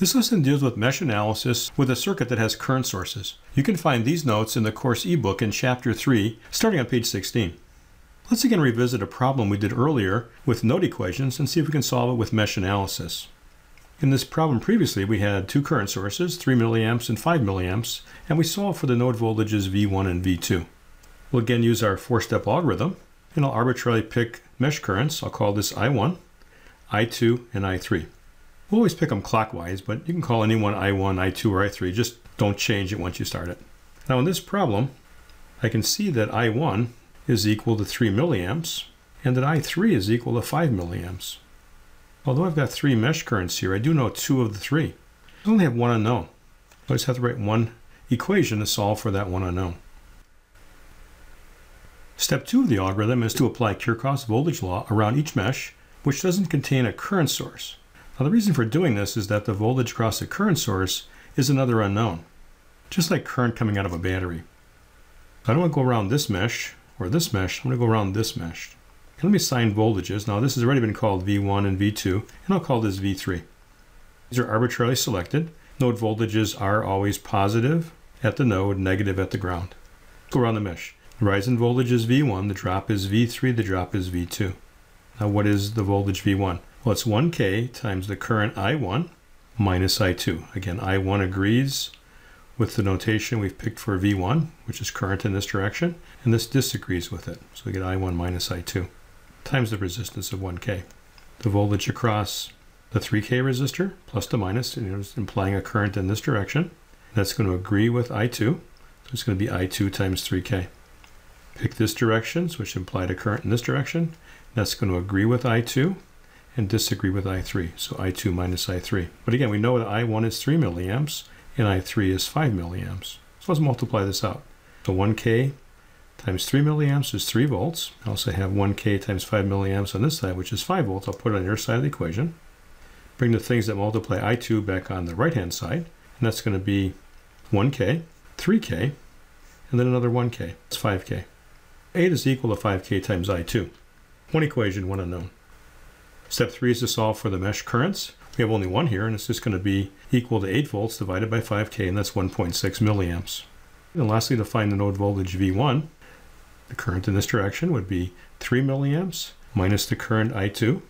This lesson deals with mesh analysis with a circuit that has current sources. You can find these notes in the course ebook in Chapter 3, starting on page 16. Let's again revisit a problem we did earlier with node equations and see if we can solve it with mesh analysis. In this problem previously, we had two current sources, 3 milliamps and 5 milliamps, and we solved for the node voltages V1 and V2. We'll again use our four-step algorithm, and I'll arbitrarily pick mesh currents. I'll call this I1, I2, and I3. We'll always pick them clockwise, but you can call any one I1, I2, or I3. Just don't change it once you start it. Now in this problem, I can see that I1 is equal to 3 milliamps, and that I3 is equal to 5 milliamps. Although I've got three mesh currents here, I do know two of the three. I only have one unknown. I just have to write one equation to solve for that one unknown. Step two of the algorithm is to apply Kirchhoff's voltage law around each mesh, which doesn't contain a current source. Now the reason for doing this is that the voltage across the current source is another unknown, just like current coming out of a battery. I don't want to go around this mesh or this mesh, I'm going to go around this mesh. Let me assign voltages. Now this has already been called V1 and V2, and I'll call this V3. These are arbitrarily selected. Node voltages are always positive at the node, negative at the ground. Go around the mesh. The rise in voltage is V1, the drop is V3, the drop is V2. Now what is the voltage V1? Well, it's 1K times the current I1 minus I2. Again, I1 agrees with the notation we've picked for V1, which is current in this direction, and this disagrees with it. So we get I1 minus I2 times the resistance of 1K. The voltage across the 3K resistor, plus to minus, you know, implying a current in this direction. That's going to agree with I2, so it's going to be I2 times 3K. Pick this direction, which implied a current in this direction. That's going to agree with I2, and disagree with I3. So I2 minus I3. But again, we know that I1 is 3 milliamps and I3 is 5 milliamps. So let's multiply this out. So 1K times 3 milliamps is 3 volts. I also have 1K times 5 milliamps on this side, which is 5 volts. I'll put it on your side of the equation. Bring the things that multiply I2 back on the right-hand side. And that's going to be 1K, 3K, and then another 1K. It's 5K. 8 is equal to 5K times I2. One equation, one unknown. Step three is to solve for the mesh currents. We have only one here, and it's just going to be equal to 8 volts divided by 5K, and that's 1.6 milliamps. And lastly, to find the node voltage V1, the current in this direction would be 3 milliamps minus the current I2,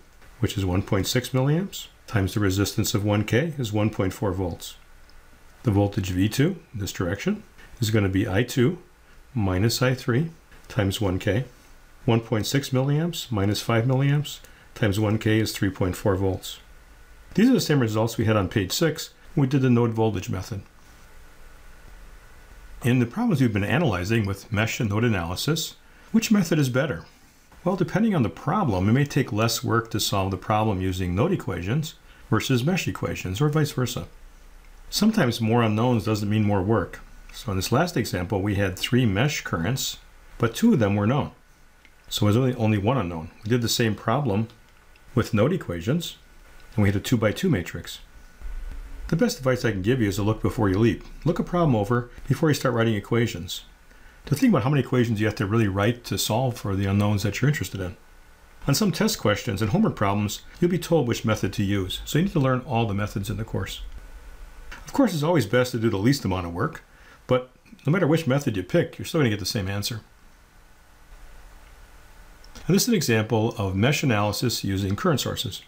which is 1.6 milliamps, times the resistance of 1K is 1.4 volts. The voltage V2 in this direction is going to be I2 minus I3 times 1K. 1.6 milliamps minus 5 milliamps times 1K is 3.4 volts. These are the same results we had on page 6 when we did the node voltage method. In the problems we've been analyzing with mesh and node analysis, which method is better? Well, depending on the problem, it may take less work to solve the problem using node equations versus mesh equations, or vice versa. Sometimes more unknowns doesn't mean more work. So in this last example, we had three mesh currents, but two of them were known. So there's only, only one unknown. We did the same problem with node equations, and we had a 2 by 2 matrix. The best advice I can give you is to look before you leap. Look a problem over before you start writing equations. To think about how many equations you have to really write to solve for the unknowns that you're interested in. On some test questions and homework problems, you'll be told which method to use, so you need to learn all the methods in the course. Of course, it's always best to do the least amount of work, but no matter which method you pick, you're still going to get the same answer. This is an example of mesh analysis using current sources.